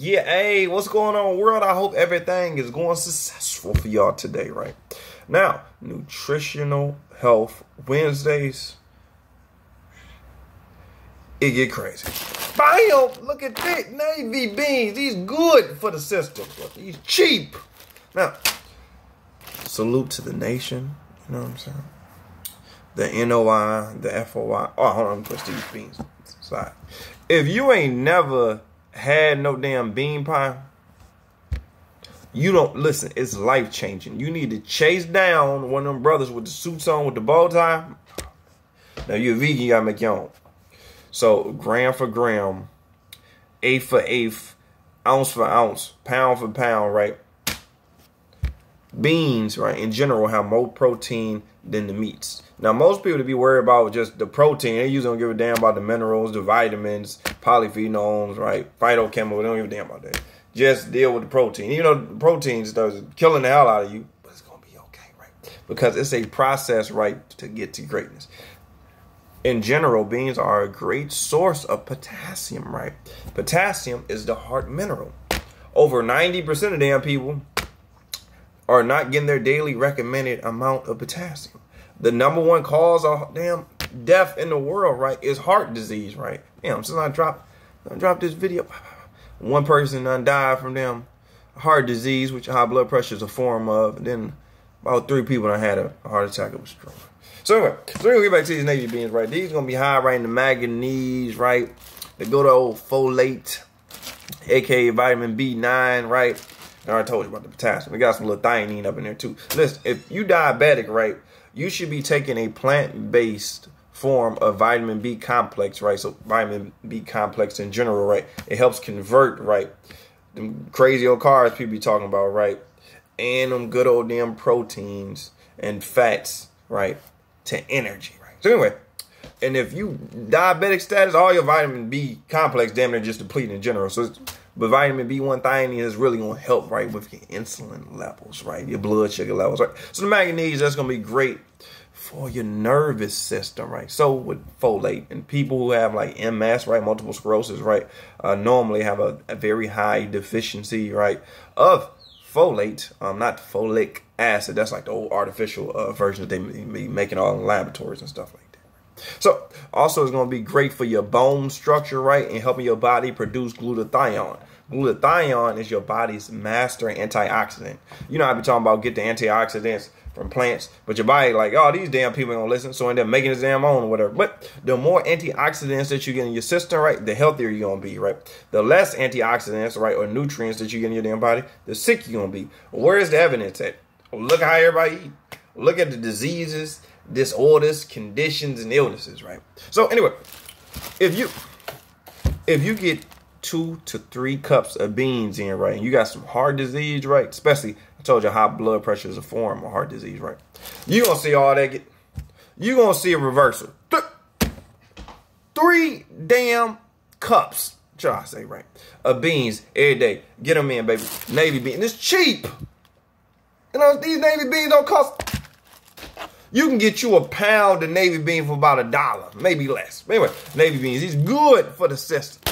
Yeah, hey, what's going on, world? I hope everything is going successful for y'all today, right? Now, nutritional health Wednesdays. It get crazy. Bam! Look at that. Navy beans. These good for the system. These cheap. Now, salute to the nation. You know what I'm saying? The NOI, the FOI. Oh, hold on. Push these beans aside. If you ain't never had no damn bean pie, you don't listen. It's life changing. You need to chase down one of them brothers with the suits on with the bow tie. Now you're a vegan, you gotta make your own. So gram for gram, eighth for eighth, ounce for ounce, pound for pound, right? Beans, right, in general have more protein than the meats. Now, most people to be worried about just the protein, they usually don't give a damn about the minerals, the vitamins, polyphenols, right? Phytochemical, they don't give a damn about that. Just deal with the protein. Though the protein starts killing the hell out of you, but it's gonna be okay, right? Because it's a process, right, to get to greatness. In general, beans are a great source of potassium, right? Potassium is the heart mineral. Over 90% of damn people are not getting their daily recommended amount of potassium the number one cause of damn death in the world, right, is heart disease, right? Damn, since I dropped I dropped this video, one person done died from them heart disease, which high blood pressure is a form of, then about three people done had a heart attack or a stroke. So anyway, so we're gonna get back to these navy beans, right? These gonna be high right in the manganese, right? They go to old folate, aka vitamin B9, right? I already told you about the potassium. We got some little thiamine up in there too. Listen, if you diabetic, right, you should be taking a plant-based form of vitamin B complex, right? So vitamin B complex in general, right? It helps convert, right? Them crazy old carbs people be talking about, right? And them good old damn proteins and fats, right? To energy, right? So anyway, and if you diabetic status, all your vitamin B complex damn near just depleted in general. So but vitamin B1 thiamine is really going to help, right, with your insulin levels, right, your blood sugar levels, right. So the manganese, that's going to be great for your nervous system, right? So with folate and people who have like MS, right, multiple sclerosis, right, uh, normally have a, a, very high deficiency, right, of folate, um, not folic acid. That's like the old artificial uh, version that they be making all in laboratories and stuff like so also it's going to be great for your bone structure, right? And helping your body produce glutathione. Glutathione is your body's master antioxidant. You know, I be talking about get the antioxidants from plants, but your body like, oh, these damn people gonna listen, so end up making his damn own or whatever. But the more antioxidants that you get in your system, right, the healthier you're gonna be, right? The less antioxidants, right, or nutrients that you get in your damn body, the sick you're gonna be. Where is the evidence at? Look how everybody eat. Look at the diseases disorders, conditions, and illnesses, right? So anyway, if you if you get two to three cups of beans in, right, and you got some heart disease, right? Especially I told you high blood pressure is a form of heart disease, right? You gonna see all that get you gonna see a reversal. Three damn cups, try I say right, of beans every day. Get them in, baby. Navy bean. It's cheap. You know, these Navy beans don't cost you can get you a pound of Navy bean for about a dollar, maybe less. Anyway, Navy beans, he's good for the system.